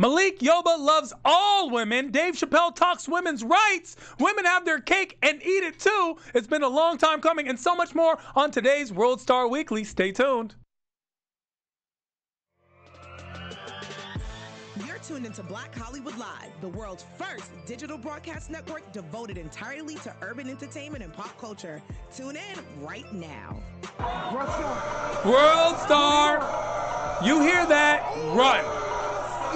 Malik Yoba loves all women. Dave Chappelle talks women's rights. Women have their cake and eat it too. It's been a long time coming, and so much more on today's World Star Weekly. Stay tuned. You're tuned into Black Hollywood Live, the world's first digital broadcast network devoted entirely to urban entertainment and pop culture. Tune in right now. World Star. You hear that? Run.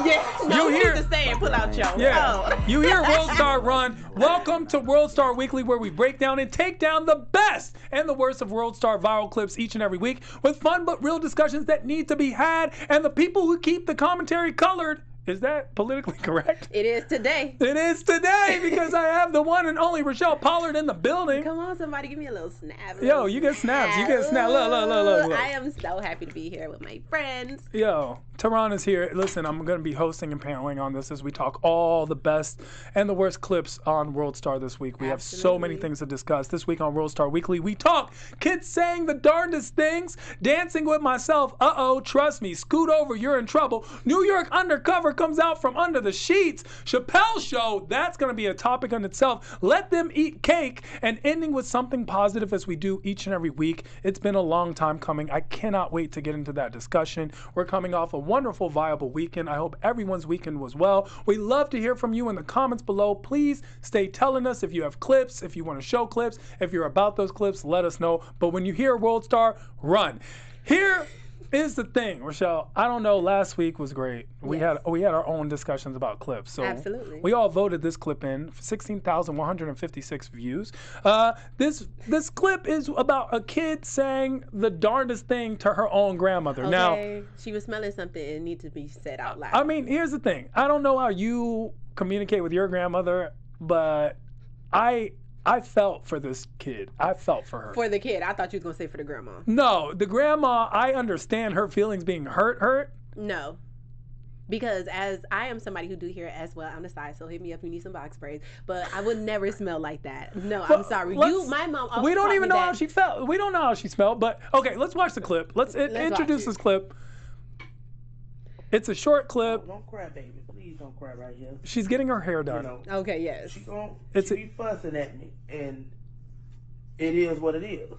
Yeah, no, You hear- to say and pull out your. Yeah. Oh. You hear World Star Run. Welcome to World Star Weekly, where we break down and take down the best and the worst of World Star viral clips each and every week with fun but real discussions that need to be had and the people who keep the commentary colored. Is that politically correct? It is today. It is today because I have the one and only Rochelle Pollard in the building. Come on, somebody, give me a little snap. a Yo, little you get snaps. You get snap. Look, look, look, look, look. I am so happy to be here with my friends. Yo, Tehran is here. Listen, I'm going to be hosting and paneling on this as we talk all the best and the worst clips on World Star this week. We have so many things to discuss. This week on World Star Weekly, we talk kids saying the darndest things, dancing with myself. Uh oh, trust me, scoot over, you're in trouble. New York Undercover comes out from under the sheets. Chappelle Show, that's going to be a topic on itself. Let them eat cake and ending with something positive as we do each and every week. It's been a long time coming. I cannot wait to get into that discussion. We're coming off a wonderful, viable weekend. I hope everyone's weekend was well. We love to hear from you in the comments below. Please stay telling us if you have clips, if you want to show clips, if you're about those clips, let us know. But when you hear World Star, run. Here is the thing, Rochelle. I don't know. Last week was great. We had we had our own discussions about clips. So Absolutely. we all voted this clip in. Sixteen thousand one hundred and fifty-six views. Uh, this this clip is about a kid saying the darndest thing to her own grandmother. Now. She was smelling something and need to be said out loud. I mean, here's the thing. I don't know how you communicate with your grandmother, but I I felt for this kid. I felt for her. for the kid, I thought you was gonna say for the grandma. no, the grandma, I understand her feelings being hurt hurt. No. Because as I am somebody who do hair as well on the side, so hit me up if you need some box braids. But I would never smell like that. No, I'm sorry. You, my mom. Also we don't even me know how she felt. We don't know how she smelled, but okay, let's watch the clip. Let's, Let's introduce this clip. It's a short clip. Oh, don't cry, baby. Please don't cry right here. She's getting her hair You done. know, Okay, yes. she gon' It's she a- be fussing at me, and it is what it is.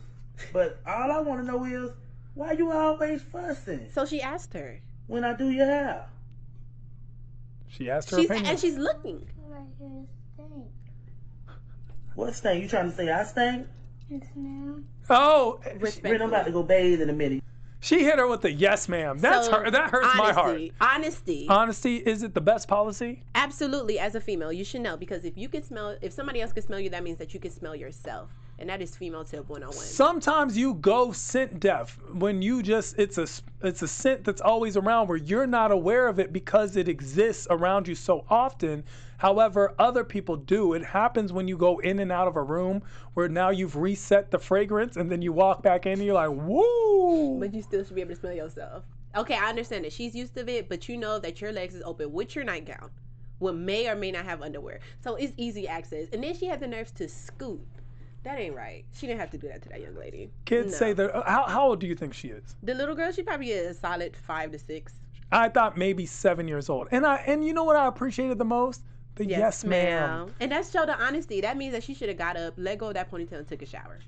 But all I want to know is why you always fussing So she asked her. When I do your hair. She asked her She's opinion. and she's looking. Right here stink. What stink? You trying to say I stink? It's now. oh, she, Ren, I'm about to go bathe in a minute. She hit her with the yes, ma'am. That's So, her. That hurts my heart. honesty, Honesty. Honesty, is it the best policy? Absolutely, as a female, you should know because if you can smell, if somebody else can smell you, that means that you can smell yourself, and that is female tip 101. Sometimes you go scent deaf when you just it's a it's a scent that's always around where you're not aware of it because it exists around you so often. However, other people do. It happens when you go in and out of a room where now you've reset the fragrance and then you walk back in and you're like, woo. But you still should be able to smell yourself. Okay, I understand that she's used to it, but you know that your legs is open with your nightgown, what may or may not have underwear, so it's easy access. And then she had the nerves to scoot. That ain't right. She didn't have to do that to that young lady. Kids No. say that. Uh, how, how old do you think she is? The little girl, she probably is a solid five to six. I thought maybe seven years old. And I and you know what I appreciated the most? The yes, ma'am. And that showed the honesty. That means that she should have got up, let go of that ponytail, and took a shower.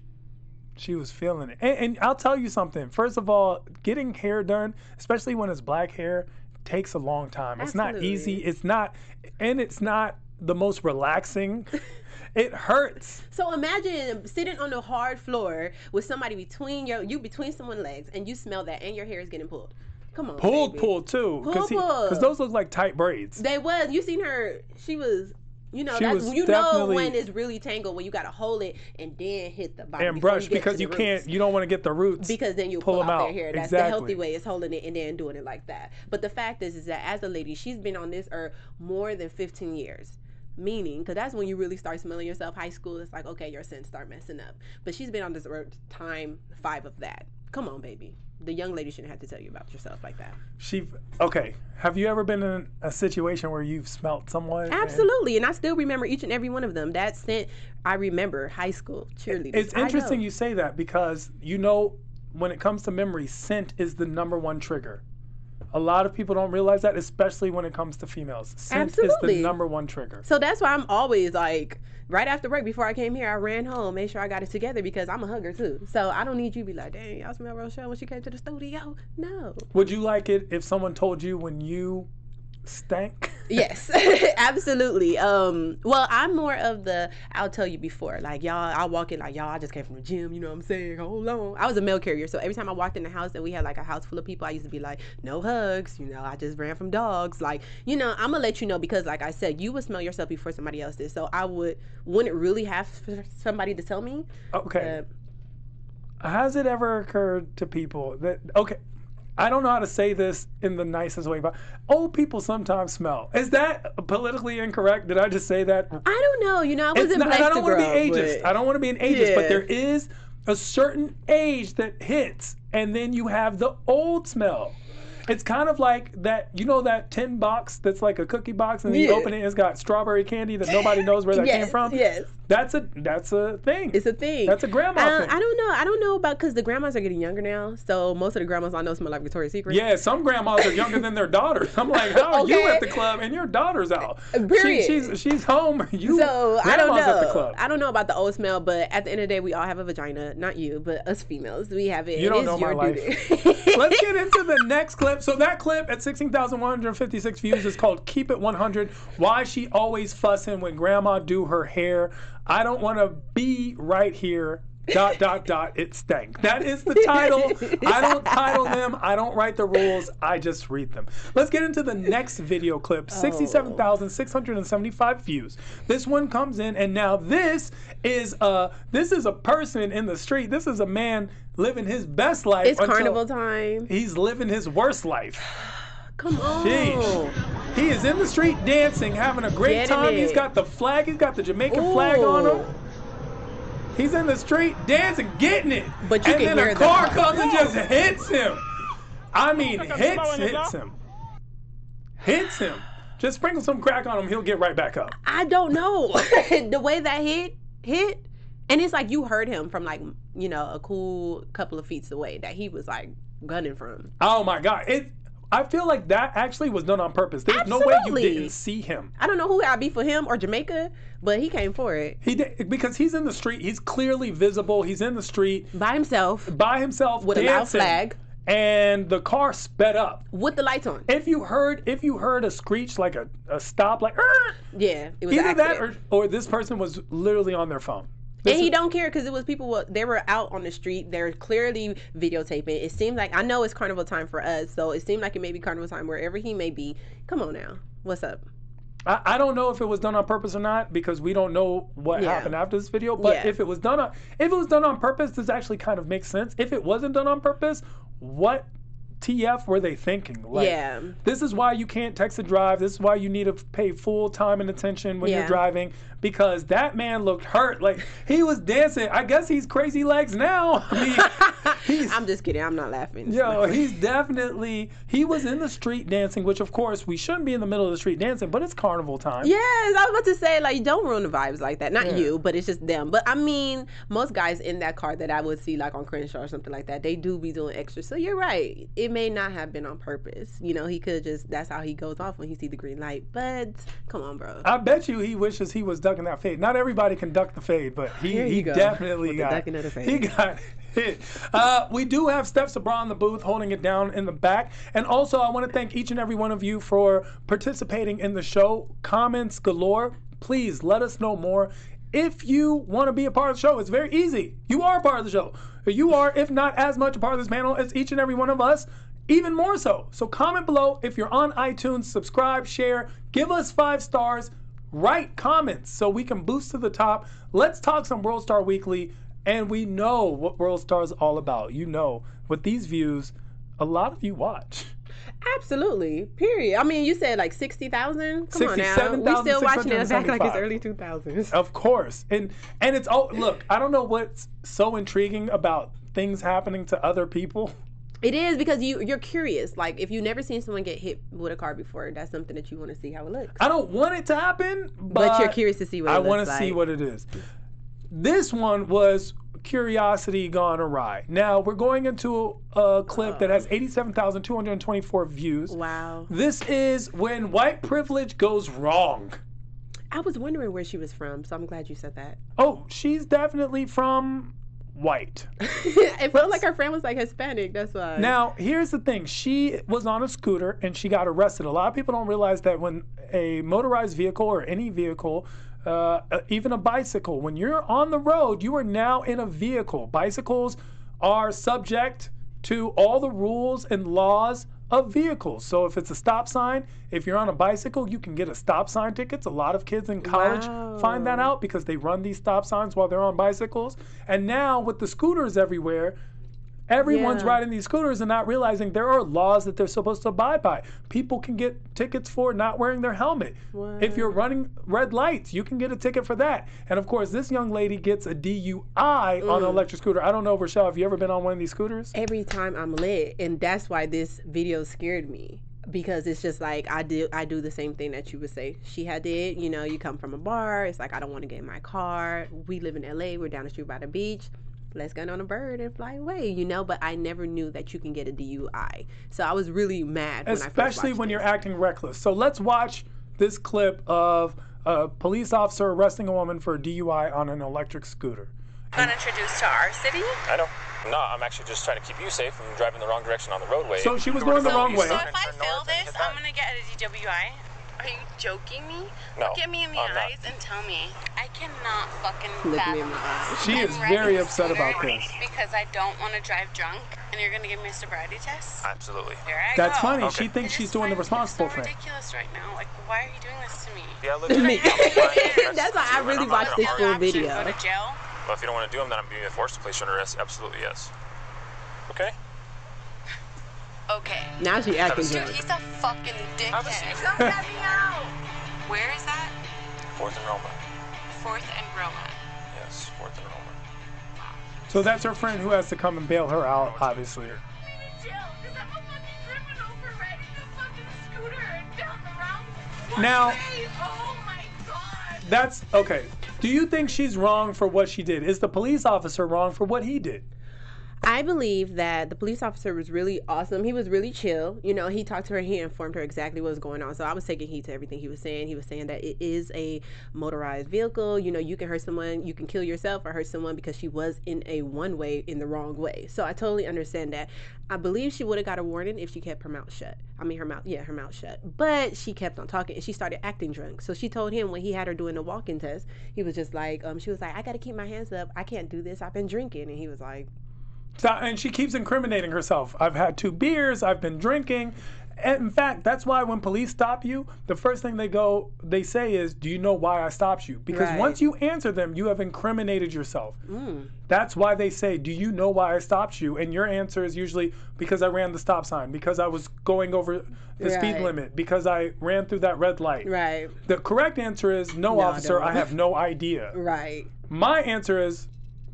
She was feeling it. And, and I'll tell you something. First of all, getting hair done, especially when it's black hair, takes a long time. It's not easy. It's not, and it's not the most relaxing. it hurts. So imagine sitting on the hard floor with somebody between your you between someone's legs, and you smell that, and your hair is getting pulled. Come on, Pulled, baby. pulled too. Because Pulled, pulled. those look like tight braids. They was. You seen her? She was. You know, She that's you know when it's really tangled when you gotta hold it and then hit the bottom And brush you because you roots. can't, you don't want to get the roots. because then you pull pull, them out their hair. That's the healthy way is holding it and then doing it like that. But the fact is, is that as a lady, she's been on this earth more than 15 years. Meaning, because that's when you really start smelling yourself. High school, it's like, okay, your scent start messing up. But she's been on this earth time five of that. Come on, baby. The young lady shouldn't have to tell you about yourself like that. She, okay. Have you ever been in a situation where you've smelt someone? Absolutely, and I still remember each and every one of them. That scent, I remember high school cheerleaders. It's interesting you say that because you know when it comes to memory, scent is the number one trigger. A lot of people don't realize that, especially when it comes to females. Scent is the number one trigger. So that's why I'm always like, right after work, before I came here, I ran home, made sure I got it together because I'm a hugger too. So I don't need you to be like, dang, y'all smell Rochelle when she came to the studio. No. Would you like it if someone told you when you stank? Yes, absolutely. Um, well, I'm more of the I'll tell you before. Like y'all, I walk in like y'all. I just came from the gym. You know what I'm saying? Hold on. I was a mail carrier, so every time I walked in the house and we had like a house full of people, I used to be like, no hugs. You know, I just ran from dogs. Like, you know, I'm gonna let you know because, like I said, you would smell yourself before somebody else did. So I would wouldn't really have somebody to tell me. Okay. Uh, Has it ever occurred to people that okay? I don't know how to say this in the nicest way, but old people sometimes smell. Is that politically incorrect? Did I just say that? I don't know. You know, I wasn't not, I don't want to be ageist. I don't want to be an ageist, but there is a certain age that hits, and then you have the old smell. It's kind of like that, you know, that tin box that's like a cookie box, and then you open it, and it's got strawberry candy that nobody knows where that yes, came from. Yes, That's a that's a thing. it's a thing. That's a grandma Uh, thing. I don't know. I don't know about because the grandmas are getting younger now. So most of the grandmas I know smell like Victoria's Secret. Yeah, some grandmas are younger than their daughters. I'm like, how are you at the club and your daughter's out? Period. She, she's she's home. You So I don't grandma's know. at the club. I don't know about the old smell, but at the end of the day, we all have a vagina. Not you, but us females. We have it. You It don't is know my your life. duty. Let's get into the next clip. So that clip at 16,156 views is called "Keep It 100." Why she always fussing when grandma do her hair. I don't want to be right here. Dot dot dot. It stank. That is the title. I don't title them. I don't write the rules. I just read them. Let's get into the next video clip. 67,675 views. This one comes in, and now this is a this is a person in the street. This is a man living his best life. it's carnival time. He's living his worst life. Come on. Jeez. He is in the street dancing, having a great Getting time. He's got the flag, he's got the Jamaican flag on him. He's in the street dancing, getting it. But you and can then hear a the- car comes and just hits him. I mean, hits, hits him. Hits him. Just sprinkle some crack on him, he'll get right back up. I don't know the way that hit hit, and it's like you heard him from like you know a cool couple of feet away that he was like gunning from. Oh my God. It. I feel like that actually was done on purpose. There's no way you didn't see him. I don't know who I'd be for him or Jamaica, but he came for it He did because he's in the street. He's clearly visible. He's in the street by himself by himself with a loud flag and the car sped up. with the lights on. If you heard, if you heard a screech like a, a stop, like "Er," Yeah, it was either that or, or this person was literally on their phone. And he don't care because it was people. They were out on the street. They're clearly videotaping. It seems like I know it's carnival time for us, so it seemed like it may be carnival time wherever he may be. Come on now, what's up? I, I don't know if it was done on purpose or not because we don't know what Yeah. happened after this video. But Yeah. if it was done on, if it was done on purpose, this actually kind of makes sense. If it wasn't done on purpose, what TF were they thinking? Like, yeah, This is why you can't text and drive. This is why you need to pay full time and attention when you're driving because that man looked hurt. Like he was dancing. I guess he's crazy legs now. I mean, I'm just kidding. I'm not laughing. yo, he's definitely he was in the street dancing, which of course we shouldn't be in the middle of the street dancing, but it's carnival time. Yes, I was about to say like don't ruin the vibes like that. Not Yeah. you, but it's just them. But I mean, most guys in that car that I would see like on Crenshaw or something like that, they do be doing extra. So you're right. It may not have been on purpose. You know, he could just that's how he goes off when he see the green light. But come on, bro. I bet you he wishes he was ducking that fade. Not everybody can duck the fade, but he, he go, definitely with the got ducking of the fade. he got hit. Uh, we do have Steph Sabra in the booth holding it down in the back. And also I want to thank each and every one of you for participating in the show. Comments galore. Please let us know more. If you want to be a part of the show, it's very easy. You are a part of the show. But you are, if not as much a part of this panel as each and every one of us even more so. So comment below if you're on iTunes, subscribe, share, give us five stars, write comments so we can boost to the top. Let's talk some World Star Weekly, and we know what World Star is all about. You know, with these views, a lot of you watch. Absolutely. Period. I mean, you said like sixty thousand. Come on now. We still watching it back like it's early two thousands. Of course, and and it's oh look, I don't know what's so intriguing about things happening to other people. It is because you you're curious. Like if you've never seen someone get hit with a car before, that's something that you want to see how it looks. I don't want it to happen, but, But, you're curious to see what I want to see what it is. This one was curiosity gone awry. Now we're going into a clip that has 87,224 views. Wow. This is when white privilege goes wrong. I was wondering where she was from, so I'm glad you said that. Oh, she's definitely from white. it felt like her friend was like Hispanic. That's why. Now, here's the thing. She was on a scooter and she got arrested. A lot of people don't realize that when a motorized vehicle or any vehicle, uh, uh, even a bicycle, when you're on the road, you are now in a vehicle. Bicycles are subject to all the rules and laws of vehicles. So if it's a stop sign, if you're on a bicycle, you can get a stop sign tickets. A lot of kids in college find that out because they run these stop signs while they're on bicycles. And now with the scooters everywhere, everyone's Yeah. riding these scooters and not realizing there are laws that they're supposed to abide by. People can get tickets for not wearing their helmet. If you're running red lights, you can get a ticket for that. And of course, this young lady gets a DUI on Mm. an electric scooter. I don't know, Rochelle, have you ever been on one of these scooters? every time I'm lit, and that's why this video scared me because it's just like I do I do the same thing that you would say she had did. You know, you come from a bar, it's like I don't want to get in my car. We live in LA, we're down the street by the beach. Let's get on a bird and fly away, you know. But I never knew that you can get a DUI, so I was really mad. When I first Especially watched when you're this. acting reckless. So let's watch this clip of a police officer arresting a woman for a DUI on an electric scooter. Not introduced to our city. I know. No, I'm actually just trying to keep you safe from driving the wrong direction on the roadway. So she was You were going the wrong you way. So if I to fail this, I'm gonna get a DWI. Are you joking me? No, Look at me in the I'm not. eyes and tell me I cannot fucking Look me in the eyes. She I'm is very upset about scooter this. because I don't want to drive drunk, and you're gonna give me a sobriety test. Absolutely. Here I That's go. funny. Okay. She thinks she's doing the find it responsible so thing. ridiculous right now. Like, why are you doing this to me? Yeah, look. Me. That's That's why I really I'm watched this harm full video. Go to jail. Well, if you don't want to do them, then I'm being forced to place you under arrest. Absolutely, yes. Okay. Okay. Now she acting Dude, Dude, he's a fucking Have a seat. dickhead. Come get me out. Where is that? Fourth and Roma. Fourth and Roma. Yes, Fourth and Roma. So that's her friend who has to come and bail her out, obviously. Now- Oh my god. That's okay. Do you think she's wrong for what she did? Is the police officer wrong for what he did? I believe that the police officer was really awesome. He was really chill. You know, he talked to her, he informed her exactly what was going on. So I was taking heed to everything he was saying. He was saying that it is a motorized vehicle. You know, you can hurt someone, you can kill yourself or hurt someone because she was in a one way in the wrong way. So I totally understand that. I believe she would have got a warning if she kept her mouth shut. I mean, her mouth, yeah, her mouth shut. But she kept on talking and she started acting drunk. So she told him when he had her doing the walk in test, he was just like, um, she was like, I got to keep my hands up. I can't do this. I've been drinking. And he was like, and she keeps incriminating herself. I've had two beers. I've been drinking. And in fact, that's why when police stop you, the first thing they go, they say is, "Do you know why I stopped you?" Because Right. once you answer them, you have incriminated yourself. mm. That's why they say, "Do you know why I stopped you?" And your answer is usually because I ran the stop sign, because I was going over the speed limit, because I ran through that red light. Right, The correct answer is, "No, No, officer, don't. I have no idea." right. My answer is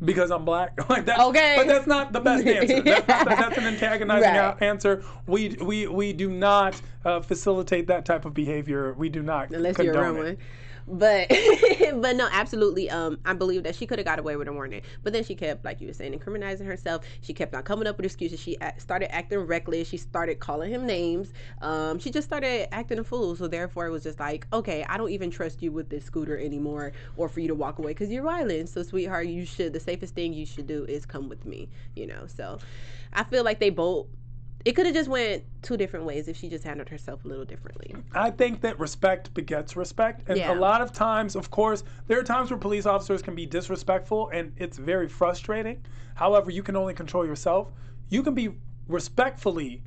because I'm black. like that. Okay. But that's not the best answer. That's, not, that's an antagonizing Right. answer. We we we do not uh, facilitate that type of behavior. We do not Unless you're around it. But but no, absolutely. Um, I believe that she could have got away with a warning, but then she kept, like you were saying, incriminating herself. She kept on coming up with excuses. She started acting reckless. She started calling him names. Um, she just started acting a fool. So therefore, it was just like, okay, I don't even trust you with this scooter anymore, or for you to walk away because you're violent. So sweetheart, you should. The safest thing you should do is come with me. You know. So I feel like they both. It could have just went two different ways if she just handled herself a little differently. I think that respect begets respect. And Yeah. a lot of times, of course, there are times where police officers can be disrespectful and it's very frustrating. However, you can only control yourself. You can be respectfully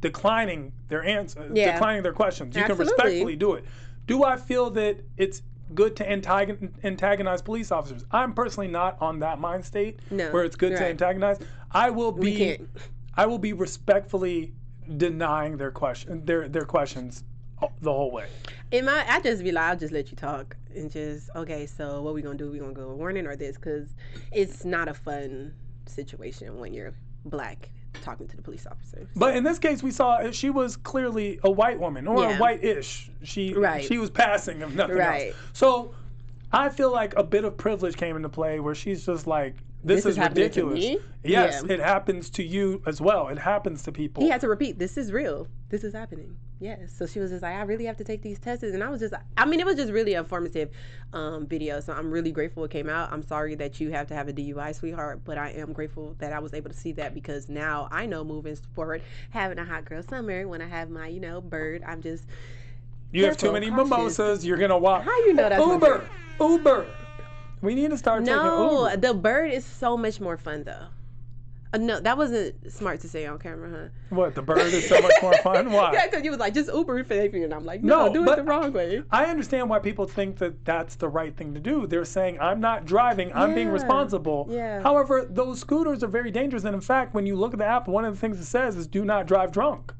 declining their answer, uh, Yeah. declining their questions. You Absolutely. can respectfully do it. Do I feel that it's good to antagonize police officers? I'm personally not on that mind state No, where it's good to antagonize. I will We be can't. I will be respectfully denying their question their their questions the whole way. In my, I just be like, I'll just let you talk and just okay. So what we gonna do? We gonna go a warning or this? Because it's not a fun situation when you're black talking to the police officers. But in this case, we saw she was clearly a white woman or Yeah. a white-ish. She Right. she was passing if nothing Right. else. So I feel like a bit of privilege came into play where she's just like This, This is, is to ridiculous. Yes, Yeah. it happens to you as well. It happens to people. he had to repeat, "This is real. This is happening." Yes. So she was just like, "I really have to take these tests," and I was just, I mean, it was just really informative um, video. So I'm really grateful it came out. I'm sorry that you have to have a DUI, sweetheart, but I am grateful that I was able to see that because now I know moving forward, having a hot girl summer when I have my, you know, bird, I'm just you have too many cautious. mimosas. You're gonna walk. How you know that's my Uber? Uber. We need to start no. Uber. The bird is so much more fun though. Uh, no, that wasn't smart to say on camera, huh? What? The bird is so much more fun. Why? Yeah, because you was like, just Uber for and I'm like, no, No, do it the wrong way. I understand why people think that that's the right thing to do. They're saying, I'm not driving, I'm being responsible. yeah. However, those scooters are very dangerous. And in fact, when you look at the app, one of the things it says is do not drive drunk.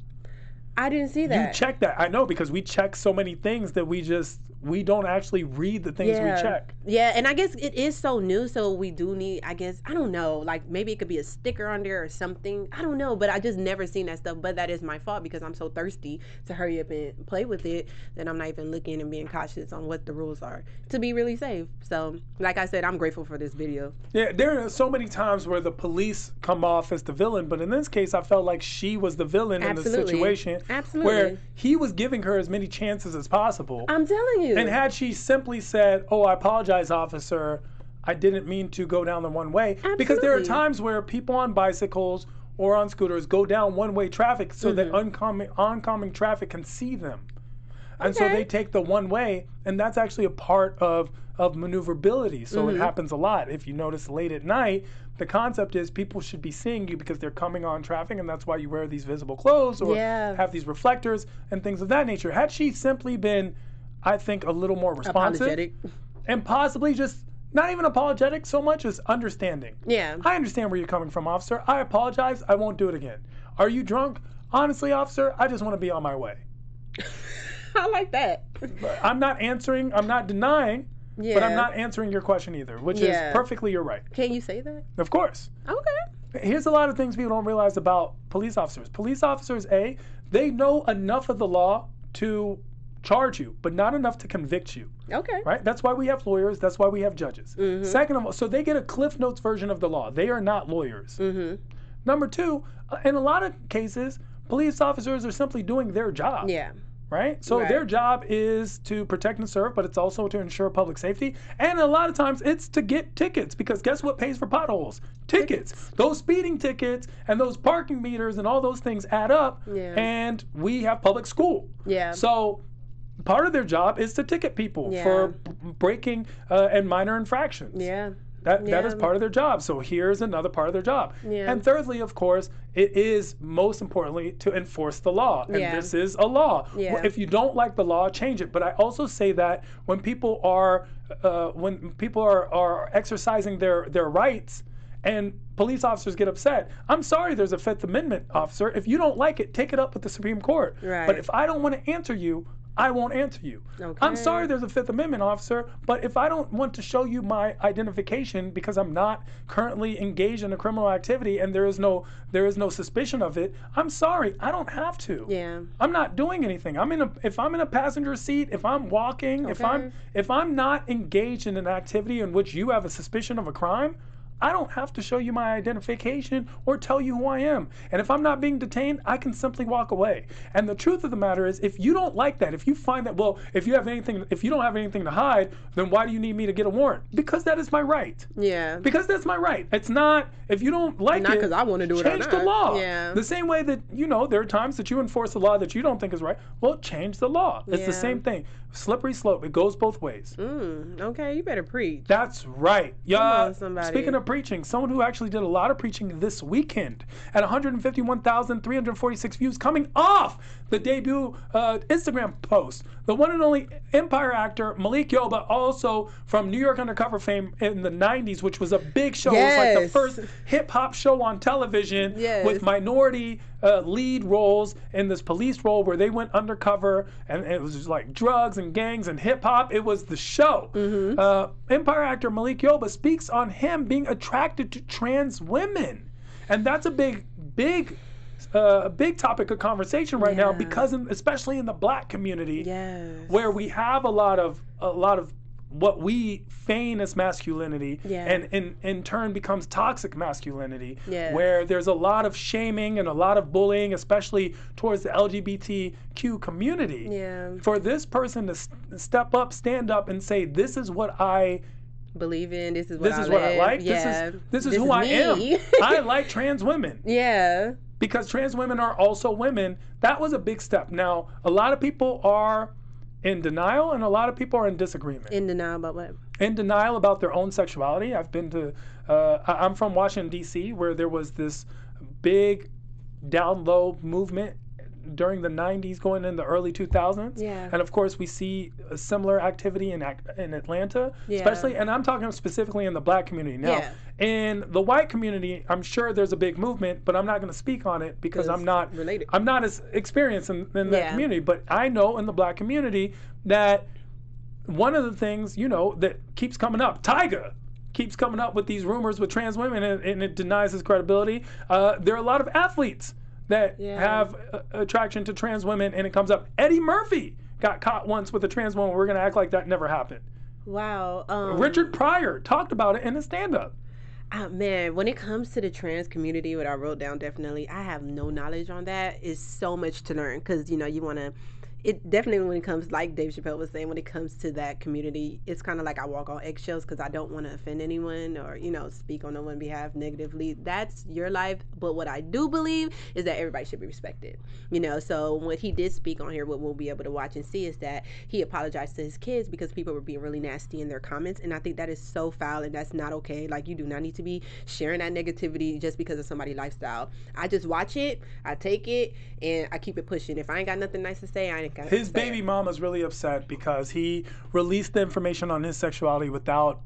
I didn't see that. You check that. I know because we check so many things that we just, we don't actually read the things yeah. we check. Yeah, and I guess it is so new, so we do need. I guess I don't know. Like maybe it could be a sticker on there or something. I don't know, but I just never seen that stuff. But that is my fault because I'm so thirsty to hurry up and play with it that I'm not even looking and being cautious on what the rules are to be really safe. So, like I said, I'm grateful for this video. Yeah, there are so many times where the police come off as the villain, but in this case, I felt like she was the villain in the Absolutely. situation. Absolutely. Where he was giving her as many chances as possible. I'm telling you. And had she simply said, "Oh, I apologize, officer. I didn't mean to go down the one way," because there are times where people on bicycles or on scooters go down one-way traffic so that Mm-hmm. oncoming oncoming traffic can see them, and so they take the one way, and that's actually a part of of maneuverability. So Mm-hmm. it happens a lot. If you notice late at night. The concept is people should be seeing you because they're coming on traffic, and that's why you wear these visible clothes or Yeah. have these reflectors and things of that nature. Had she simply been, I think, a little more responsive apologetic. and possibly just not even apologetic so much as understanding. Yeah. I understand where you're coming from, officer. I apologize. I won't do it again. Are you drunk? Honestly, officer, I just want to be on my way. I like that. I'm not answering, I'm not denying, Yeah. but I'm not answering your question either, which Yeah. is perfectly your right. Can you say that? Of course. Okay. Here's a lot of things people don't realize about police officers. Police officers, A, they know enough of the law to charge you, but not enough to convict you. Okay. right? That's why we have lawyers. That's why we have judges. Mm-hmm. Second of all, so they get a Cliff Notes version of the law. They are not lawyers. Mm-hmm. Number two, uh, in a lot of cases, police officers are simply doing their job, Yeah. Right? So Right. their job is to protect and serve, but it's also to ensure public safety. And a lot of times, it's to get tickets because guess what pays for potholes? Tickets. Those speeding tickets and those parking meters and all those things add up. Yeah. And we have public school. Yeah. So part of their job is to ticket people Yeah. for b- breaking uh, and minor infractions. Yeah. That, that is part of their job. So here's another part of their job. Yeah. And thirdly, of course, it is most importantly to enforce the law. And Yeah. this is a law. Yeah. If you don't like the law, change it. But I also say that when people are uh, when people are, are exercising their, their rights and police officers get upset, I'm sorry there's a Fifth Amendment officer. If you don't like it, take it up with the Supreme Court. Right. But if I don't want to answer you, I won't answer you. I'm sorry there's a Fifth Amendment officer, but if I don't want to show you my identification because I'm not currently engaged in a criminal activity and there is no there is no suspicion of it, I'm sorry, I don't have to. Yeah. I'm not doing anything. I'm in a if I'm in a passenger seat, if I'm walking, if I'm if I'm not engaged in an activity in which you have a suspicion of a crime, I don't have to show you my identification or tell you who I am. And if I'm not being detained, I can simply walk away. And the truth of the matter is, if you don't like that, if you find that, well, if you have anything, if you don't have anything to hide, then why do you need me to get a warrant? Because that is my right. Yeah. Because that's my right. It's not if you don't like Not it. 'cause I wanna do it Change the law. Yeah. The same way that you know there are times that you enforce a law that you don't think is right. Well, change the law. It's Yeah. the same thing. Slippery slope. It goes both ways. Mm, okay, you better preach. That's right. Yeah. Speaking of preaching, someone who actually did a lot of preaching this weekend at 151,346 views coming off the debut uh, Instagram post. The one and only Empire actor Malik Yoba, also from New York Undercover fame in the 90s, which was a big show. It was like the first hip hop show on television Yes. with minority uh, lead roles in this police role where they went undercover and it was like drugs and gangs and hip hop. It was the show. Mm-hmm. Uh, Empire actor Malik Yoba speaks on him being attracted to trans women, and that's a big, big. Uh, a big topic of conversation right now because in, especially in the black community Yes. where we have a lot of a lot of what we feign as masculinity Yeah. and in, in turn becomes toxic masculinity Yes. where there's a lot of shaming and a lot of bullying especially towards the lgbtq community Yeah. for this person to s- step up stand up and say this is what i Believe in this is what this I is what i like Yeah. this is this is who i me. am i like trans women yeah. Because trans women are also women. That was a big step. Now, a lot of people are in denial and a lot of people are in disagreement. In denial about what? In denial about their own sexuality. I've been to, uh, I'm from Washington, D.C., where there was this big down low movement during the 90s going in the early 2000s Yeah. and of course we see a similar activity in in Atlanta Yeah. especially and I'm talking specifically in the black community now Yeah. in the white community I'm sure there's a big movement but I'm not going to speak on it because I'm not related. I'm not as experienced in, in that community but I know in the black community that one of the things you know that keeps coming up Tyga keeps coming up with these rumors with trans women and, and it denies his credibility uh, there are a lot of athletes that Yeah. have uh, attraction to trans women and it comes up eddie murphy got caught once with a trans woman we're going to act like that never happened Wow. Um, richard pryor talked about it in his stand-up Uh, man, when it comes to the trans community, what I wrote down definitely, I have no knowledge on that. It's so much to learn because you know you want to. It definitely when it comes, like Dave Chappelle was saying, when it comes to that community, it's kind of like I walk on eggshells because I don't want to offend anyone or you know speak on no one's behalf negatively. That's your life, but what I do believe is that everybody should be respected. You know, so what he did speak on here, what we'll be able to watch and see is that he apologized to his kids because people were being really nasty in their comments, and I think that is so foul and that's not okay. Like you do not need to be sharing that negativity just because of somebody's lifestyle. I just watch it, I take it, and I keep it pushing. If I ain't got nothing nice to say, I ain't his nothing to say. baby mama's really upset because he released the information on his sexuality without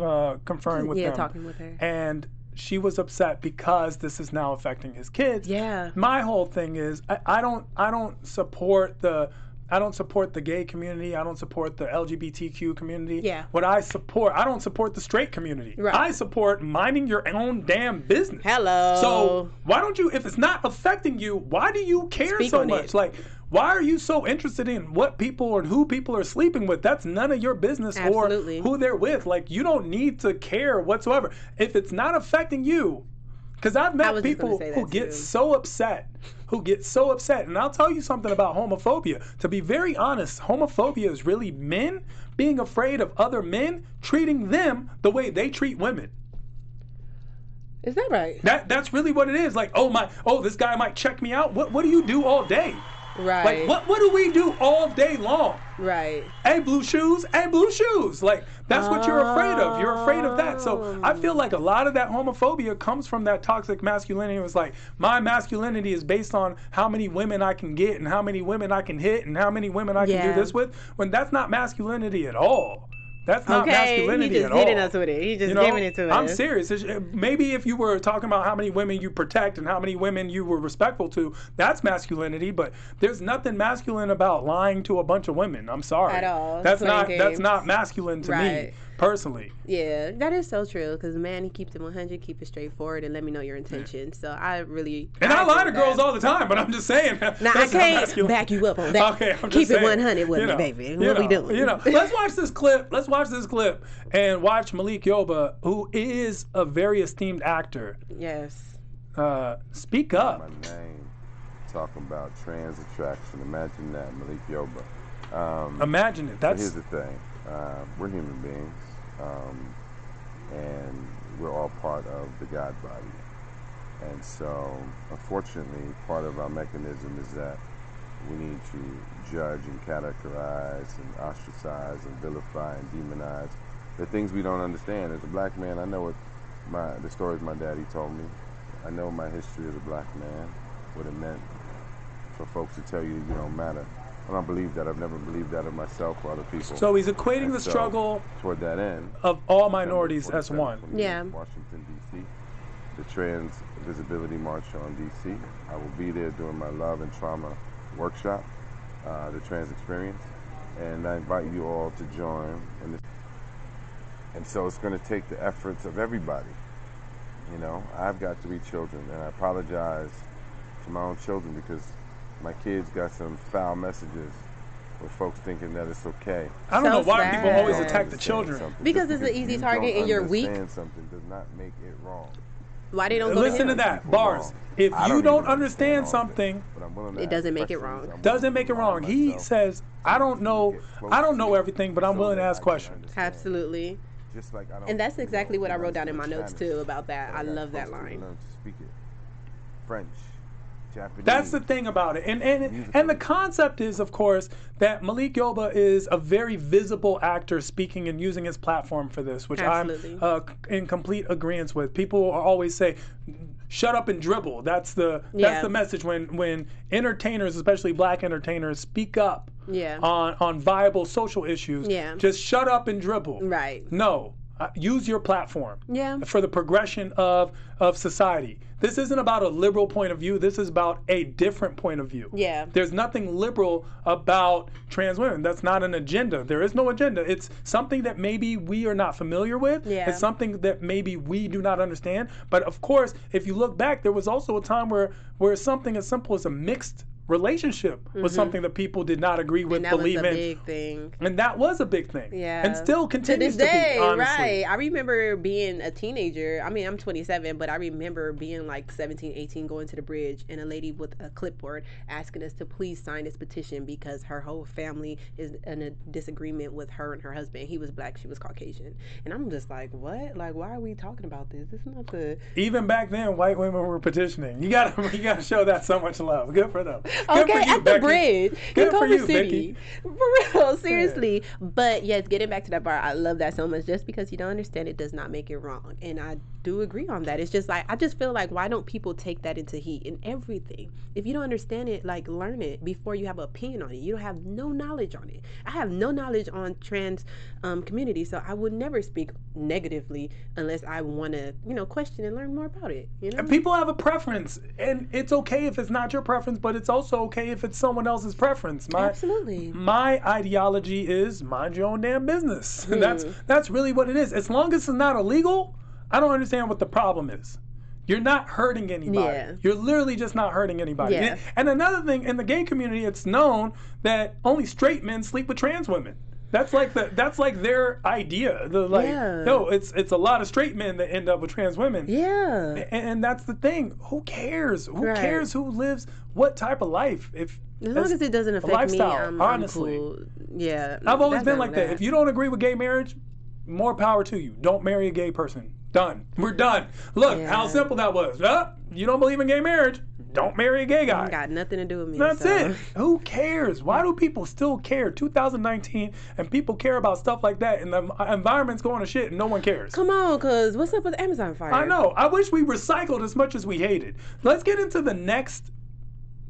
uh, conferring with yeah, them talking with her. and she was upset because this is now affecting his kids Yeah. my whole thing is I, I don't I don't support the I don't support the gay community. I don't support the LGBTQ community. Yeah. What I support, I don't support the straight community. Right. I support minding your own damn business. Hello. So why don't you, if it's not affecting you, why do you care Speak so much? it. Like, why are you so interested in what people and who people are sleeping with? That's none of your business Absolutely. or who they're with. Like, you don't need to care whatsoever. If it's not affecting you, because I've met was just gonna people who that get so upset, who get so upset. And I'll tell you something about homophobia. To be very honest, homophobia is really men being afraid of other men treating them the way they treat women. Is that right? That that's really what it is. Like, oh my, oh this guy might check me out. What what do you do all day? Right. Like what what do we do all day long? Right. Hey, blue shoes, hey, blue shoes. Like that's what you're afraid of. You're afraid of that. So I feel like a lot of that homophobia comes from that toxic masculinity. It was like my masculinity is based on how many women I can get and how many women I can hit and how many women I can do this with. When that's not masculinity at all. That's not okay. masculinity He just at all. hitting us with it. He just You know, giving it to I'm us. serious. It's- uh, Maybe if you were talking about how many women you protect and how many women you were respectful to, that's masculinity. But there's nothing masculine about lying to a bunch of women. I'm sorry. At all. That's not that's not masculine to me Right. Personally. Yeah, that is so true. Because man, he keeps it 100, keep it straightforward, and let me know your intentions. So I really And I, agree lie to with girls that. all the time, but I'm just saying. Now I can't back you up on that. Okay, I'm just keep saying, it 100 with you me, know, baby. you What we doing? You know, let's watch this clip. Let's watch this clip and watch Malik Yoba, who is a very esteemed actor, yes. uh, speak up. my name talking about trans attraction. Imagine that, Malik Yoba. Um, Imagine it. That's here's the thing: uh, we're human beings, um, and we're all part of the God body. And so, unfortunately, part of our mechanism is that we need to judge and categorize and ostracize and vilify and demonize the things we don't understand. As a black man, I know what my the stories my daddy told me. I know my history as a black man, what it meant for folks to tell you you don't matter. I don't believe that. I've never believed that of myself or other people. so he's equating And the so, struggle toward that end. of all minorities as one. Yeah. Washington D.C. The Trans Visibility March on D.C. I will be there doing my love and trauma workshop, uh, the Trans Experience, and I invite you all to join. In this. And so it's going to take the efforts of everybody. You know, I've got three children, and I apologize to my own children because my kids got some foul messages with folks thinking that it's okay. I don't So know why people always attack the children. something. Because Just it's an easy you target and you're weak. understand something does not make it wrong. Why they don't go Listen to him? that, bars. wrong. If I you even don't understand all it, something, but I'm willing to It doesn't make it wrong. Doesn't make it wrong. He says, I don't know, I don't know everything, but I'm so willing to ask questions. Absolutely. Just like I don't, And that's you know, exactly what I wrote down in my notes too about that. I love that folks who line. to speak it. French, Japanese. That's the thing about it. And and Music and the concept is of course that Malik Yoba is a very visible actor speaking and using his platform for this, which Absolutely. I'm uh, in complete agreement with. People always say shut up and dribble. That's the that's Yeah. the message when when entertainers, especially black entertainers, speak up Yeah. on on viable social issues. Yeah. Just shut up and dribble. Right. No. Uh, use your platform Yeah. for the progression of of society. This isn't about a liberal point of view. This is about a different point of view. Yeah. There's nothing liberal about trans women. That's not an agenda. There is no agenda. It's something that maybe we are not familiar with. Yeah. It's something that maybe we do not understand. But of course, if you look back, there was also a time where where something as simple as a mixed relationship was something that people did not agree with, Mm-hmm. And that was believe a in. big thing. and that was a big thing. Yeah. And still To continues this to, day, be, honestly. right. I remember being a teenager. I mean, I'm 27, but I remember being like 17, 18, going to the bridge, and a lady with a clipboard asking us to please sign this petition because her whole family is in a disagreement with her and her husband. He was black, she was Caucasian. And I'm just like, what? Like, why are we talking about this? This is not good. Even back then, white women were petitioning. You gotta, you gotta show that so much love. Good for them. Okay, you, at the Becky. bridge Good in Culver you, City. Becky. For real, seriously. But yes, getting back to that bar, I love that so much. Just because you don't understand it does not make it wrong. And I do agree on that. It's just like I just feel like why don't people take that into heat in everything? If you don't understand it, like learn it before you have an opinion on it. You don't have no knowledge on it. I have no knowledge on trans um, community, so I would never speak negatively unless I want to, you know, question and learn more about it. You know. And people have a preference, and it's okay if it's not your preference, but it's also okay if it's someone else's preference. My, Absolutely. My ideology is mind your own damn business. Hmm. That's that's really what it is. As long as it's not illegal, I don't understand what the problem is. You're not hurting anybody. Yeah. You're literally just not hurting anybody. Yeah. And, and another thing, in the gay community, it's known that only straight men sleep with trans women. That's like the that's like their idea. The like Yeah. no, it's it's a lot of straight men that end up with trans women. Yeah. And, and that's the thing. Who cares? Who Right. cares who lives what type of life? If As long as it doesn't affect lifestyle, me, I'm, honestly. I'm cool. Yeah. I've always been like that. If you don't agree with gay marriage, more power to you. Don't marry a gay person. Done. We're done. Look how simple that was. Uh, you don't believe in gay marriage? Don't marry a gay guy. got nothing to do with me. That's so. it. Who cares? Why do people still care? 2019, and people care about stuff like that, and the environment's going to shit, and no one cares. Come on, cause what's up with Amazon fire? I know. I wish we recycled as much as we hated. Let's get into the next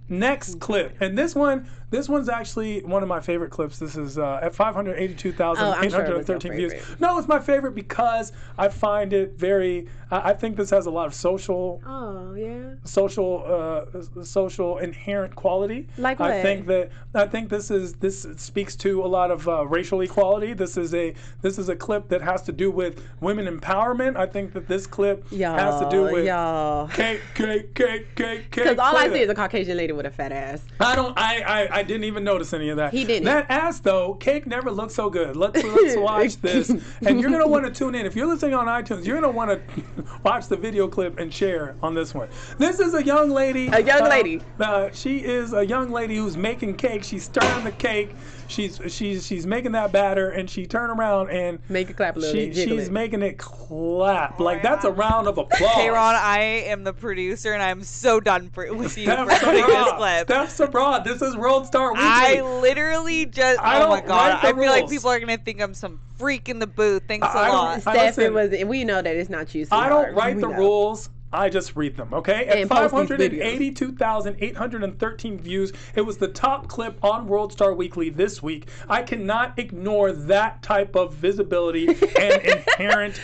next clip. And this one, this one's actually one of my favorite clips. This is uh, at Oh, sure it was your 582,813 views. No, it's my favorite because I find it very. I I think this has a lot of social Oh yeah. social uh, social inherent quality. Like what? I think that I think this is this speaks to a lot of uh, racial equality. This is a this is a clip that has to do with women empowerment. I think that this clip Y'all, has to do with y'all. cake, cake, cake, cake, cake. Because all I see is a Caucasian lady with a fat ass. I don't. I, I I didn't even notice any of that. He didn't. That ass though, cake never looked so good. Let's let's watch this, and you're gonna want to tune in. If you're listening on iTunes, you're gonna want to watch the video clip and share on this one. This is a young lady. A young uh, lady. Uh, she is a young lady who's making cake. She's stirring the cake. She's she's she's making that batter, and she turn around and Make it clap a little she, bit, she's it. making it clap. Like that's a round of applause. Hey Ron, I am the producer and I'm so done for, with you for Steps putting this clip. Steps abroad. This is World Star Weekly. I literally just I oh my god. I feel like people are gonna think I'm some freak in the booth. Thanks a I don't- lot. I- Steph, it listen. was. We know that it's not you. so I don't write We the know. rules. I just read them, okay? At And post 582,813 views, it was the top clip on World Star Weekly this week. I cannot ignore that type of visibility and inherent.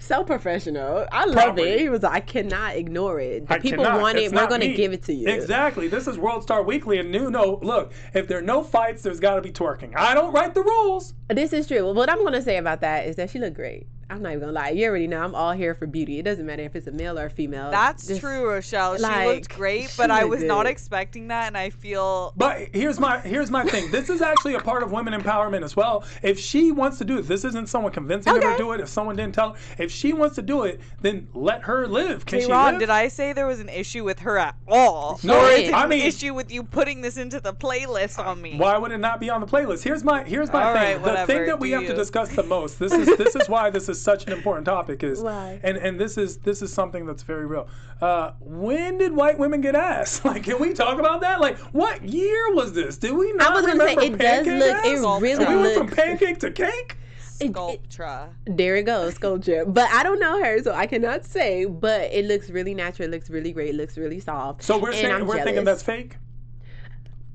So professional. I love Property. it. He was like, I cannot ignore it. The I people cannot. want It's it. We're going to give it to you. Exactly. This is World Star Weekly, and new no. Look, if there are no fights, there's got to be twerking. I don't write the rules. This is true. What I'm going to say about that is that she looked great. I'm not even gonna lie. You already know I'm all here for beauty. It doesn't matter if it's a male or a female. That's Just- true, Rochelle. She looked great, she but I looked was not expecting that, and I feel But here's my here's my thing. This is actually a part of women empowerment as well. If she wants to do it, this isn't someone convincing her to do it. If someone didn't tell her, if she wants to do it, then let her live. Can Hey she Ron, live? did I say there was an issue with her at all? No, or is it I an mean- issue with you putting this into the playlist on me? Why would it not be on the playlist? Here's my here's my All thing. right, the thing that we do have to discuss the most. This is this is why this is such an important topic. Is Why? and and this is this is something that's very real. Uh, when did white women get ass? Like, can we talk about that? Like, what year was this? Did we not I was gonna say remember it does pancake look. ass? It Sculpture. really we went from pancake to cake. it- Sculptra. There it goes, sculpture. But I don't know her, so I cannot say. But it looks really natural. It looks really great. It looks really soft. So we're And saying I'm we're thinking that's fake.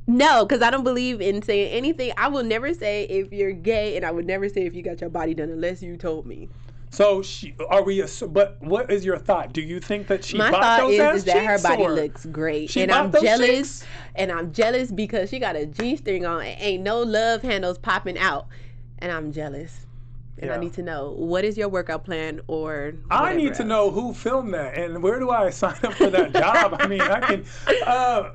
No, because I don't believe in saying anything. I will never say if you're gay, and I would never say if you got your body done unless you told me. So she, are we? But what is your thought? Do you think that she My thought is, is that her body looks great, and I'm jealous. cheeks? And I'm jealous because she got a G string on and ain't no love handles popping out, and I'm jealous. And I need to know what is your workout plan or. I need whatever to know who filmed that and where do I sign up for that job. I mean, I can. Uh,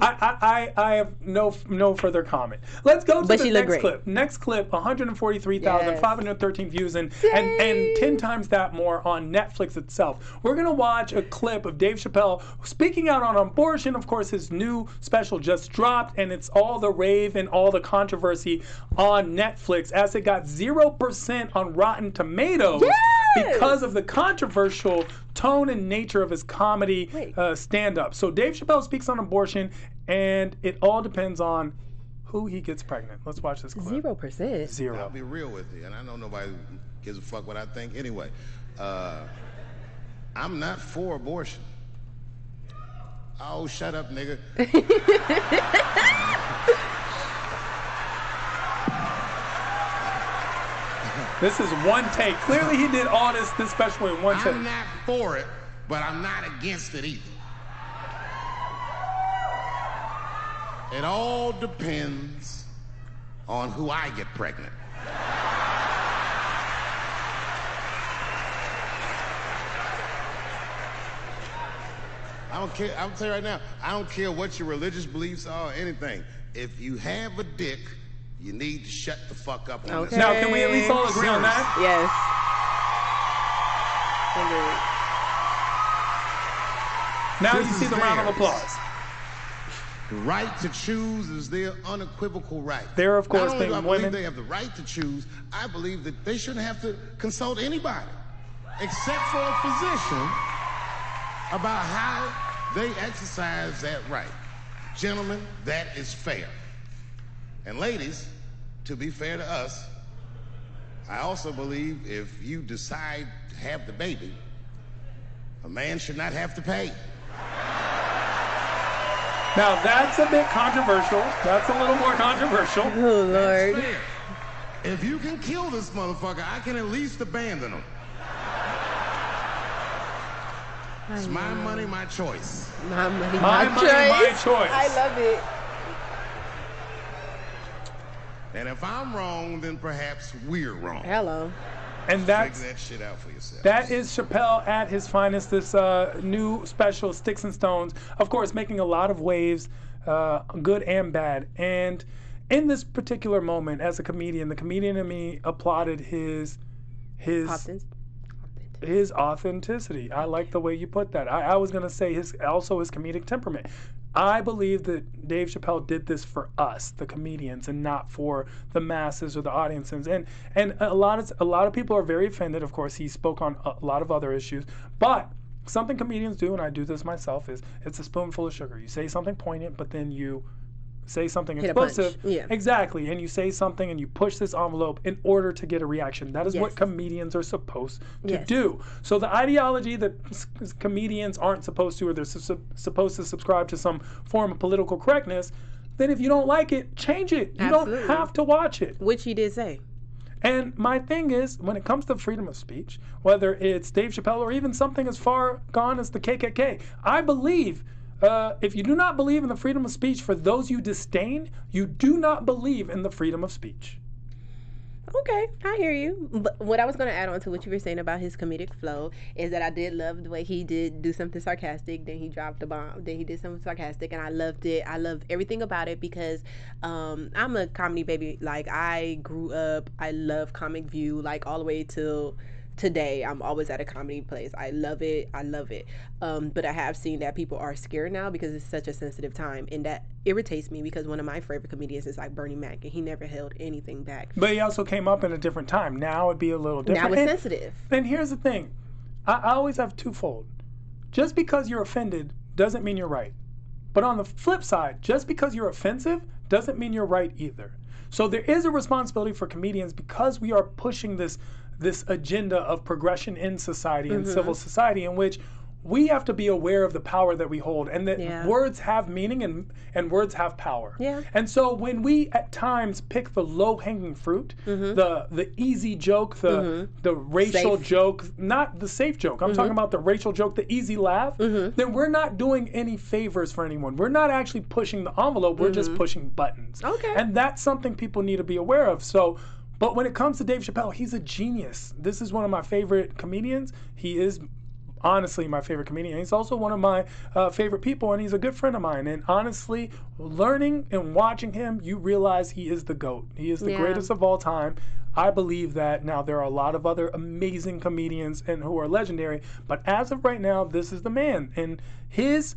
I, I, I have no no further comment. Let's go to But the next great. clip. Next clip, 143,513 views and, and and 10 times that more on Netflix itself. We're gonna watch a clip of Dave Chappelle speaking out on abortion. Of course, his new special just dropped, and it's all the rave and all the controversy on Netflix as it got zero percent on Rotten Tomatoes because of the controversial tone and nature of his comedy uh, stand up. So Dave Chappelle speaks on abortion, and it all depends on who he gets pregnant. Let's watch this clip. Zero percent. Zero. I'll be real with you, and I know nobody gives a fuck what I think anyway. Uh, I'm not for abortion. Oh, shut up, nigga. This is one take. Clearly, he did all this this special in one take. I'm not for it, but I'm not against it either. It all depends on who I get pregnant. I don't care. I'm tell you right now. I don't care what your religious beliefs are or anything. If you have a dick, you need to shut the fuck up on this. Now, can we at least all agree on that? Yes. Agreed. Now This you see the round of applause. The right to choose is their unequivocal right. They're, of course, Not only do I believe women. they have the right to choose, I believe that they shouldn't have to consult anybody except for a physician about how they exercise that right. Gentlemen, that is fair. And ladies, to be fair to us, I also believe if you decide to have the baby, a man should not have to pay. Now that's a bit controversial. That's a little more controversial. Oh That's Lord. fair. If you can kill this motherfucker, I can at least abandon him. It's my money, my choice. My money, My my, money, choice. my choice. I love it. And if I'm wrong, then perhaps we're wrong. Hello. And Figure that's that shit out for yourself. That is Chappelle at his finest. This uh, new special, Sticks and Stones, of course, making a lot of waves, uh, good and bad. And in this particular moment, as a comedian, the comedian in me applauded his his Hopkins. his authenticity. I like the way you put that. I, I was gonna say his also his comedic temperament. I believe that Dave Chappelle did this for us, the comedians, and not for the masses or the audiences. And and a lot of a lot of people are very offended. Of course, he spoke on a lot of other issues, but something comedians do, and I do this myself, is it's a spoonful of sugar. You say something poignant, but then you say something Hit explosive. Yeah. Exactly. And you say something and you push this envelope in order to get a reaction. That is what comedians are supposed to Yes. do. So the ideology that comedians aren't supposed to, or they're su- supposed to subscribe to some form of political correctness, then if you don't like it, change it. You Absolutely. don't have to watch it. Which he did say. And my thing is, when it comes to freedom of speech, whether it's Dave Chappelle or even something as far gone as the KKK, I believe uh, if you do not believe in the freedom of speech for those you disdain, you do not believe in the freedom of speech. Okay, I hear you. But what I was going to add on to what you were saying about his comedic flow is that I did love the way he did do something sarcastic, then he dropped the bomb, then he did something sarcastic, and I loved it. I loved everything about it because um, I'm a comedy baby. Like I grew up, I love Comic View, like all the way till today i'm always at a comedy place i love it i love it um, but i have seen that people are scared now because it's such a sensitive time and that irritates me because one of my favorite comedians is like bernie mac and he never held anything back But he also came up in a different time. Now it'd be a little different. now it's And- sensitive And here's the thing I, I always have twofold. Just because you're offended doesn't mean you're right. But on the flip side, just because you're offensive doesn't mean you're right either. So there is a responsibility for comedians because we are pushing this this agenda of progression in society and Mhm. civil society in which we have to be aware of the power that we hold and that Yeah. words have meaning and and words have power. Yeah. And so when we at times pick the low hanging fruit, mm-hmm. the the easy joke, the mm-hmm. the racial Safe. joke, not the safe joke. I'm talking mm-hmm. about the racial joke, the easy laugh. Then we're not doing any favors for anyone. We're not actually pushing the envelope. We're just pushing buttons. Okay. And that's something people need to be aware of. So. But when it comes to Dave Chappelle, he's a genius. This is one of my favorite comedians. He is honestly my favorite comedian. He's also one of my uh, favorite people, and he's a good friend of mine. And honestly, learning and watching him, you realize he is the GOAT. He is the Yeah. greatest of all time. I believe that now there are a lot of other amazing comedians and who are legendary, but as of right now, this is the man. And his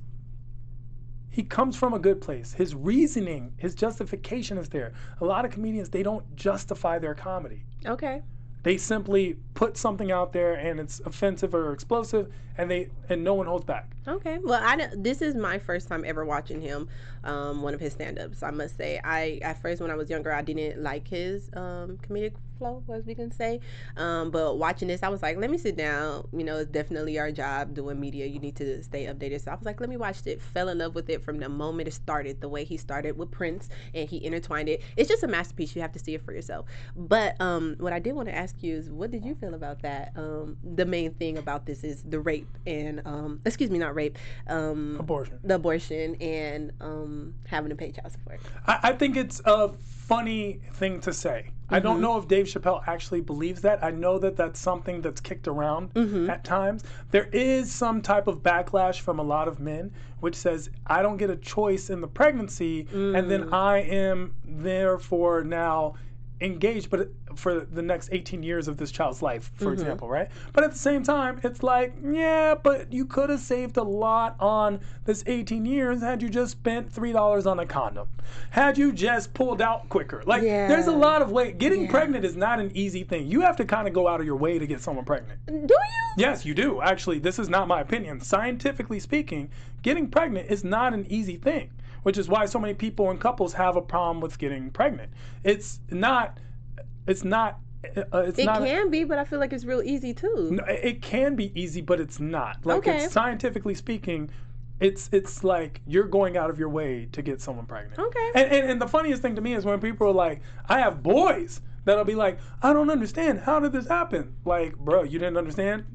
he comes from a good place. His reasoning, his justification is there. A lot of comedians, they don't justify their comedy. okay They simply put something out there and it's offensive or explosive and they and no one holds back. Okay. Well, I don't- this is my first time ever watching him, um, one of his stand-ups. I must say, I at first when I was younger, I didn't like his um, comedic flow, as we can say. Um, but watching this, I was like, let me sit down. You know, it's definitely our job doing media. You need to stay updated. So I was like, let me watch it. Fell in love with it from the moment it started. The way he started with Prince and he intertwined it. It's just a masterpiece. You have to see it for yourself. But um, what I did want to ask you is, what did you feel about that? Um, the main thing about this is the rape and um, excuse me, not rape, um, Abortion. the abortion and um, having to pay child support. I, I think it's a funny thing to say. I don't mm-hmm. know if Dave Chappelle actually believes that. I know that that's something that's kicked around mm-hmm. at times. There is some type of backlash from a lot of men, which says, I don't get a choice in the pregnancy, and then mm. I am therefore now engaged but for the next 18 years of this child's life for mm-hmm. example right but at the same time it's like yeah but you could have saved a lot on this 18 years had you just spent three dollars on a condom had you just pulled out quicker like there's a lot of way getting Yeah. pregnant is not an easy thing you have to kind of go out of your way to get someone pregnant Do you? Yes, you do. Actually, this is not my opinion. Scientifically speaking, getting pregnant is not an easy thing, which is why so many people and couples have a problem with getting pregnant. It's not. It's not. Uh, it's It not. can be, but I feel like it's real easy too. No, it can be easy, but it's not. Like Okay. it's scientifically speaking, it's it's like you're going out of your way to get someone pregnant. Okay. And, and and the funniest thing to me is when people are like, I have boys that'll be like, I don't understand. How did this happen? Like, bro, you didn't understand?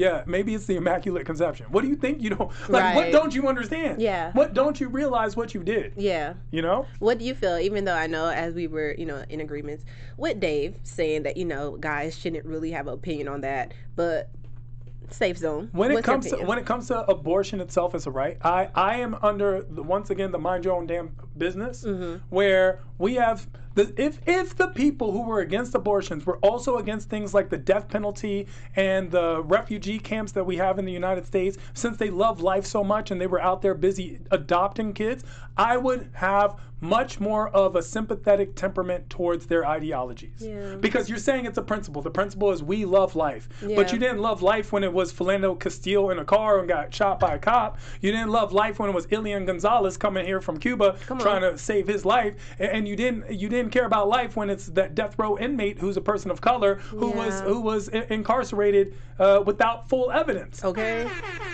Yeah, maybe it's the immaculate conception. What do you think you don't like? What don't you understand? Yeah. What don't you realize what you did? Yeah. You know? What do you feel, even though I know as we were, you know, in agreements with Dave saying that, you know, guys shouldn't really have an opinion on that, but safe zone. When it What's your comes to when it comes to abortion itself as a right, I I am under the, once again the mind your own damn business, Mm-hmm. where we have the if if the people who were against abortions were also against things like the death penalty and the refugee camps that we have in the United States, since they love life so much and they were out there busy adopting kids, I would have much more of a sympathetic temperament towards their ideologies. Yeah. Because you're saying it's a principle. The principle is we love life. But you didn't love life when it was Philando Castile in a car and got shot by a cop. You didn't love life when it was Elian Gonzalez coming here from Cuba trying to save his life. And you didn't you didn't care about life when it's that death row inmate who's a person of color who was who was incarcerated uh, without full evidence. Okay.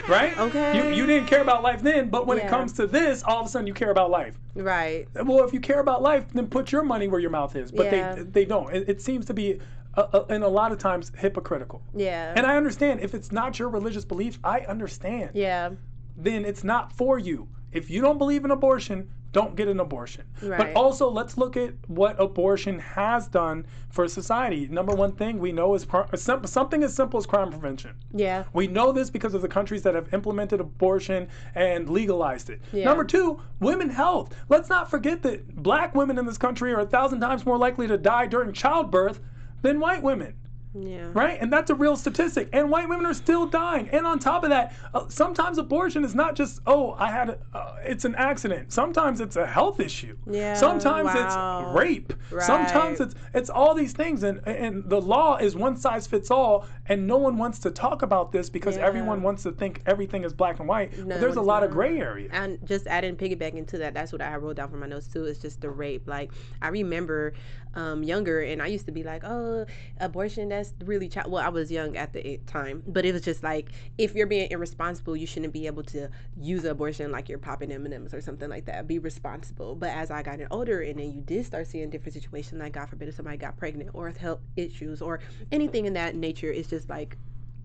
Right? Okay. You, you didn't care about life then, but when it comes to this, all of a sudden you care about life. Right. Well, if you care about life, then put your money where your mouth is. But Yeah. they they don't. It, it seems to be, uh, uh, and a lot of times hypocritical. Yeah. And I understand if it's not your religious belief, I understand. yeah. Then it's not for you. If you don't believe in abortion, don't get an abortion. But also, let's look at what abortion has done for society. Number one thing we know is pro- something as simple as crime prevention. Yeah. We know this because of the countries that have implemented abortion and legalized it. Yeah. Number two, women health. Let's not forget that black women in this country are a thousand times more likely to die during childbirth than white women. Yeah. Right? And that's a real statistic. And white women are still dying. And on top of that, uh, sometimes abortion is not just, oh, I had, a, uh, it's an accident. Sometimes it's a health issue. Yeah, Sometimes wow. it's rape. Right. Sometimes it's it's all these things. And, and the law is one size fits all. And no one wants to talk about this because Yeah. everyone wants to think everything is black and white. No, but there's a lot of gray area. And just adding piggybacking to that, that's what I wrote down for my notes too. It's just the rape. Like I remember um, younger, and I used to be like, "Oh, abortion, that's really child." Well, I was young at the time, but it was just like, if you're being irresponsible, you shouldn't be able to use abortion like you're popping M and M's or something like that. Be responsible. But as I got older, and then you did start seeing different situations, like God forbid if somebody got pregnant or health issues or anything in that nature, it's just like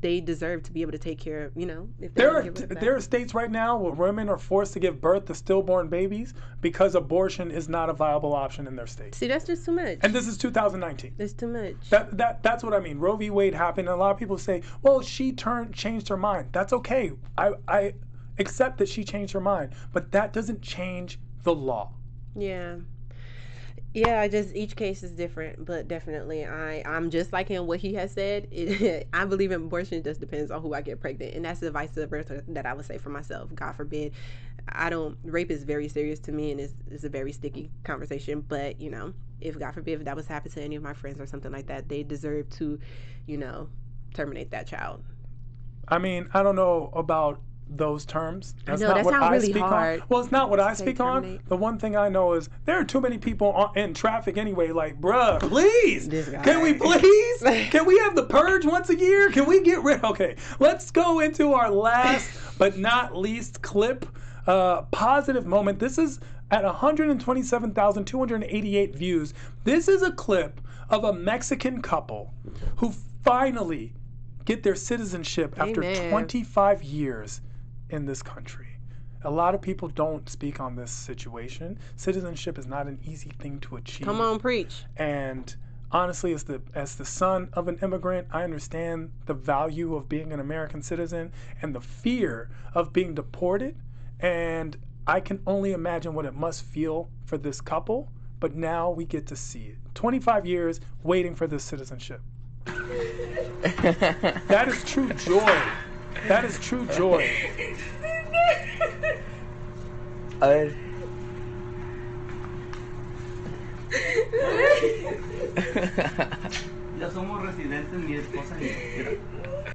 they deserve to be able to take care of, you know, if There are give it back. there are states right now where women are forced to give birth to stillborn babies because abortion is not a viable option in their state. See, that's just too much. And this is 2019. That's too much. That that that's what I mean. Roe v. Wade happened, and a lot of people say, "Well, she turned changed her mind." That's okay. I I accept that she changed her mind, but that doesn't change the law. Yeah. Yeah, I just each case is different, but definitely I I'm just like him. What he has said, it, I believe in abortion. It just depends on who I get pregnant, and that's the vice versa that I would say for myself. God forbid, I don't. Rape is very serious to me, and it's, it's a very sticky conversation. But you know, if God forbid if that was happen to any of my friends or something like that, they deserve to, you know, terminate that child. I mean, I don't know about those terms. I That's know, not that what I really speak hard on. Well, it's not what I speak on. The one thing I know is there are too many people on, in traffic anyway. Like, bruh, please, can we please? can we have the purge once a year? Can we get rid? Okay, let's go into our last but not least clip. Uh, positive moment. This is at 127,288 views. This is a clip of a Mexican couple who finally get their citizenship after Amen. 25 years in this country. A lot of people don't speak on this situation. Citizenship is not an easy thing to achieve. Come on, preach. And honestly, as the as the son of an immigrant, I understand the value of being an American citizen and the fear of being deported. And I can only imagine what it must feel for this couple. But now we get to see it. 25 years waiting for this citizenship. that is true joy. That is true joy. A ver. Ya somos residentes, mi esposa y yo.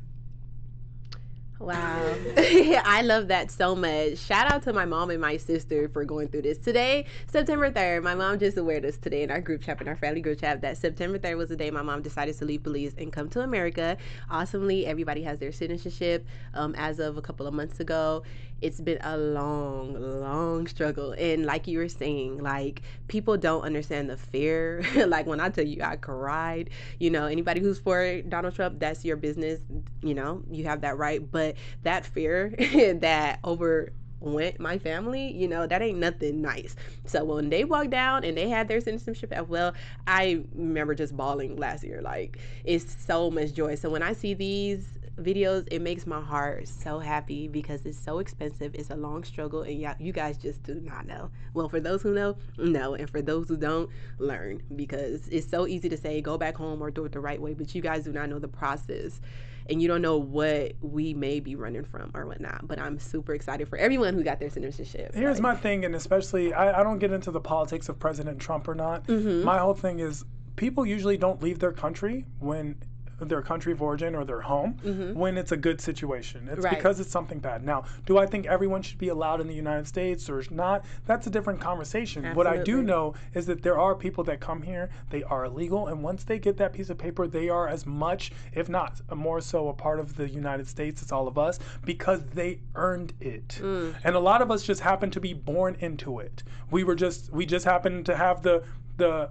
Wow. I love that so much. Shout out to my mom and my sister for going through this. Today, September 3rd, my mom just awared us today in our group chat, in our family group chat, that September 3rd was the day my mom decided to leave Belize and come to America. Awesomely, everybody has their citizenship um, as of a couple of months ago. It's been a long, long struggle. And like you were saying, like people don't understand the fear. like when I tell you I cried, you know, anybody who's for Donald Trump, that's your business. You know, you have that right. But that fear that overwent my family, you know, that ain't nothing nice. So when they walked down and they had their citizenship as well, I remember just bawling last year. Like it's so much joy. So when I see these videos, it makes my heart so happy because it's so expensive. It's a long struggle, and yeah, you guys just do not know. Well, for those who know, know, and for those who don't, learn because it's so easy to say go back home or do it the right way, but you guys do not know the process. And you don't know what we may be running from or whatnot. But I'm super excited for everyone who got their citizenship. Here's my thing, and especially, I, I don't get into the politics of President Trump or not. Mhm. My whole thing is people usually don't leave their country when their country of origin or their home Mhm. when it's a good situation. It's Right. because it's something bad. Now, do I think everyone should be allowed in the United States or not? That's a different conversation. What I do know is that there are people that come here, they are illegal, and once they get that piece of paper, they are as much, if not more so, a part of the United States. It's all of us because they earned it. Mm. And a lot of us just happen to be born into it. We were just we just happened to have the the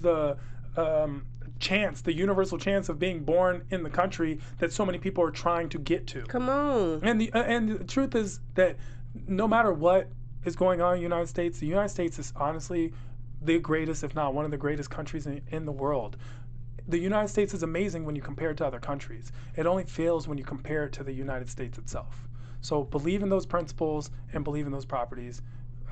the um, chance, the universal chance of being born in the country that so many people are trying to get to. Come on. And the uh, and the truth is that no matter what is going on in the United States. The United States is honestly the greatest, if not one of the greatest countries in, in the world. The United States is amazing when you compare it to other countries. It only fails when you compare it to the United States itself. So believe in those principles and believe in those properties.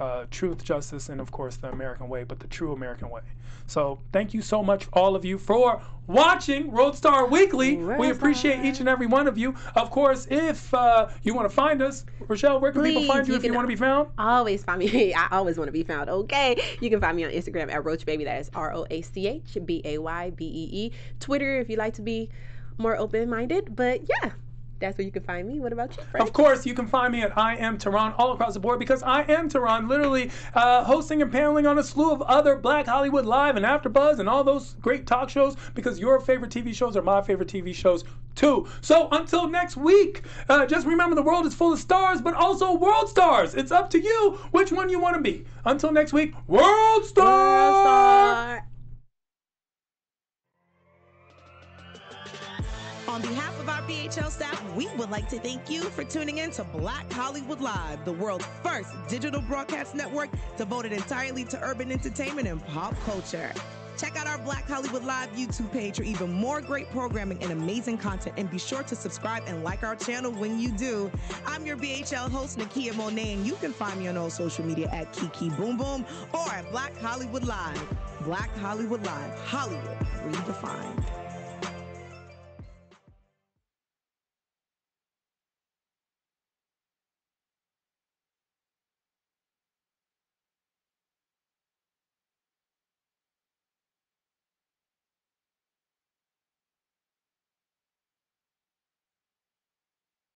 Uh, truth, justice, and of course the American way, but the true American way. So thank you so much, all of you, for watching World Star Weekly. we appreciate each and every one of you. Of course, if uh, you want to find us, Rochelle, where can people find you, you if you want to be found? Always find me. I always want to be found. Okay. You can find me on Instagram at Roach Baby. That is R O A C H B A Y B E E. Twitter if you like to be more open minded. But yeah, that's where you can find me. What about you, Frank? Of course, you can find me at I Am Tehran all across the board because I Am Tehran, literally uh, hosting and paneling on a slew of other Black Hollywood Live and AfterBuzz and all those great talk shows because your favorite TV shows are my favorite TV shows too. So until next week, uh, just remember the world is full of stars, but also world stars. It's up to you which one you want to be. Until next week, World Star. On behalf of our BHL staff, we would like to thank you for tuning in to Black Hollywood Live, the world's first digital broadcast network devoted entirely to urban entertainment and pop culture. Check out our Black Hollywood Live YouTube page for even more great programming and amazing content. And be sure to subscribe and like our channel when you do. I'm your BHL host, Nakia Monet, and you can find me on all social media at Kiki Boom Boom or at Black Hollywood Live. Black Hollywood Live, Hollywood redefined.